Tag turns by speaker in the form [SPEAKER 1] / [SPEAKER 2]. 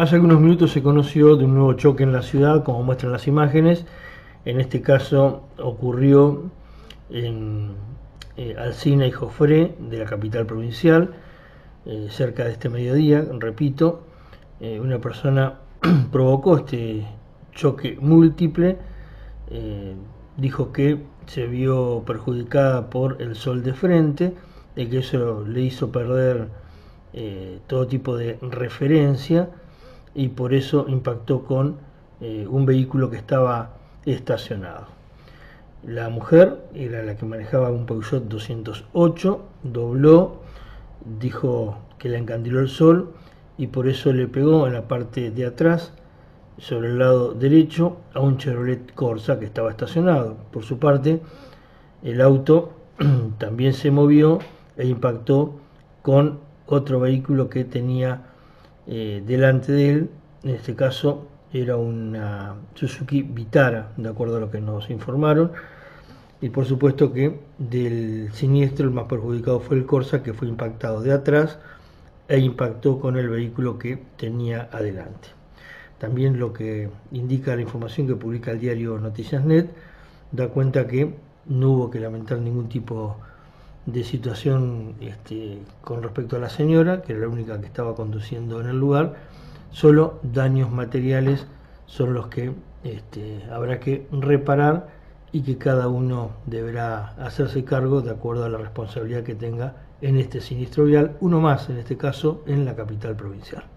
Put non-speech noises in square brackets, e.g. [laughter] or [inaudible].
[SPEAKER 1] Hace algunos minutos se conoció de un nuevo choque en la ciudad, como muestran las imágenes. En este caso ocurrió en eh, Alcina y Jofré, de la capital provincial, eh, cerca de este mediodía, repito, eh, una persona [clears throat] provocó este choque múltiple, dijo que se vio perjudicada por el sol de frente, y que eso le hizo perder todo tipo de referencia, y por eso impactó con eh, un vehículo que estaba estacionado. La mujer era la que manejaba un Peugeot 208, dobló, dijo que le encandiló el sol y por eso le pegó en la parte de atrás, sobre el lado derecho, a un Chevrolet Corsa que estaba estacionado. Por su parte, el auto [clears throat] también se movió e impactó con otro vehículo que tenía eh, delante de él, en este caso era una Suzuki Vitara, de acuerdo a lo que nos informaron, y por supuesto que del siniestro el más perjudicado fue el Corsa, que fue impactado de atrás e impactó con el vehículo que tenía adelante. También lo que indica la información que publica el diario Noticias Net, da cuenta que no hubo que lamentar ningún tipo de de situación este, con respecto a la señora, que era la única que estaba conduciendo en el lugar, solo daños materiales son los que este, habrá que reparar y que cada uno deberá hacerse cargo de acuerdo a la responsabilidad que tenga en este siniestro vial, uno más en este caso en la capital provincial.